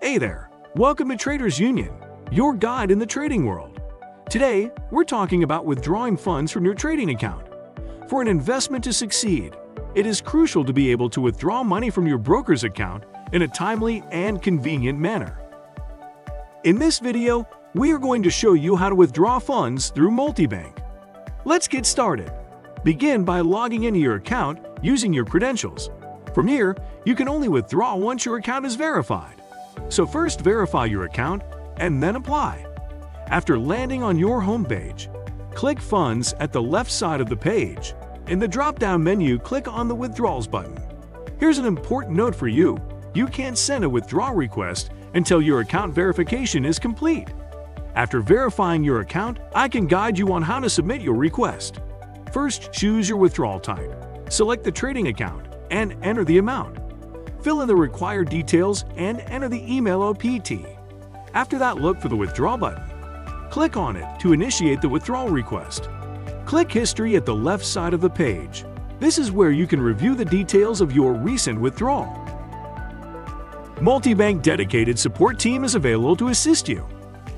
Hey there! Welcome to Traders Union, your guide in the trading world. Today, we're talking about withdrawing funds from your trading account. For an investment to succeed, it is crucial to be able to withdraw money from your broker's account in a timely and convenient manner. In this video, we are going to show you how to withdraw funds through Multibank. Let's get started. Begin by logging into your account using your credentials. From here, you can only withdraw once your account is verified. So first verify your account and then apply. After landing on your homepage, click Funds at the left side of the page. In the drop-down menu, click on the Withdrawals button. Here's an important note for you. You can't send a withdrawal request until your account verification is complete. After verifying your account, I can guide you on how to submit your request. First, choose your withdrawal type. Select the trading account and enter the amount. Fill in the required details and enter the email OPT. After that, look for the Withdraw button. Click on it to initiate the withdrawal request. Click History at the left side of the page. This is where you can review the details of your recent withdrawal. Multibank dedicated support team is available to assist you.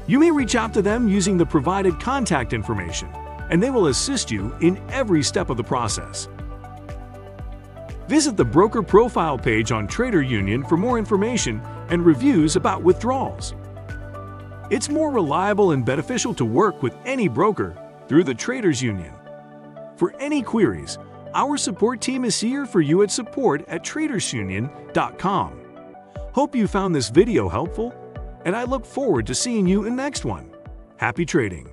You may reach out to them using the provided contact information, and they will assist you in every step of the process. Visit the broker profile page on Trader Union for more information and reviews about withdrawals. It's more reliable and beneficial to work with any broker through the Traders Union. For any queries, our support team is here for you at support at tradersunion.com. Hope you found this video helpful, and I look forward to seeing you in the next one. Happy trading!